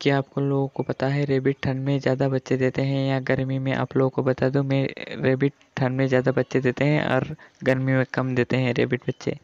क्या आप लोगों को पता है रेबिट ठंड में ज़्यादा बच्चे देते हैं या गर्मी में? आप लोगों को बता दूँ, मैं रेबिट ठंड में ज़्यादा बच्चे देते हैं और गर्मी में कम देते हैं रेबिट बच्चे।